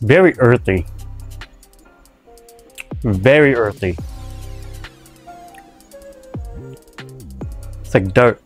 Very earthy. Very earthy. It's like dirt.